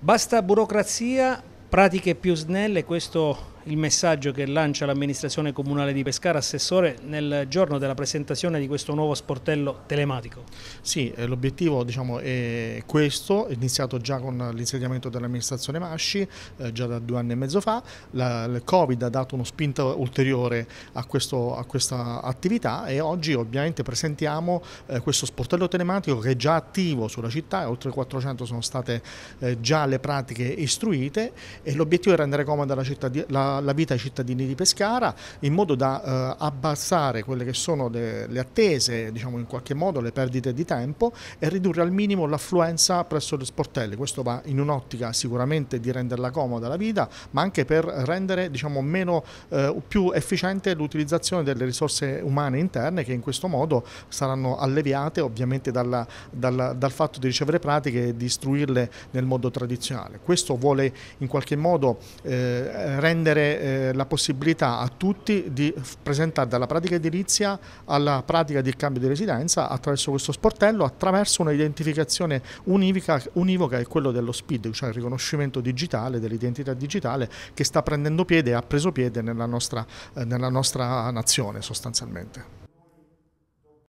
Basta burocrazia, pratiche più snelle, questo il messaggio che lancia l'amministrazione comunale di Pescara, assessore, nel giorno della presentazione di questo nuovo sportello telematico? Sì, eh, l'obiettivo diciamo, è questo, è iniziato già con l'insediamento dell'amministrazione Masci, eh, già da due anni e mezzo fa, La, il Covid ha dato uno spinta ulteriore a, questo, a, questa attività e oggi ovviamente presentiamo eh, questo sportello telematico che è già attivo sulla città, oltre 400 sono state già le pratiche istruite e l'obiettivo è rendere comoda la, città, la la, vita ai cittadini di Pescara in modo da eh, abbassare quelle che sono le, le attese, diciamo in qualche modo le perdite di tempo e ridurre al minimo l'affluenza presso le sportelli. Questo va in un'ottica sicuramente di renderla comoda la vita, ma anche per rendere diciamo, meno, eh, più efficiente l'utilizzazione delle risorse umane interne che in questo modo saranno alleviate ovviamente dalla, dal, dal fatto di ricevere pratiche e di istruirle nel modo tradizionale. Questo vuole in qualche modo eh, rendere eh, la possibilità a tutti di presentare dalla pratica edilizia alla pratica di cambio di residenza attraverso questo sportello, attraverso un'identificazione univoca, univoca è quello dello SPID, cioè il riconoscimento digitale dell'identità digitale che sta prendendo piede e ha preso piede nella nostra, eh, nella nostra nazione sostanzialmente.